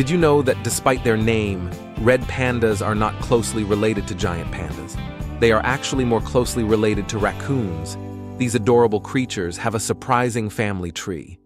Did you know that despite their name, red pandas are not closely related to giant pandas? They are actually more closely related to raccoons. These adorable creatures have a surprising family tree.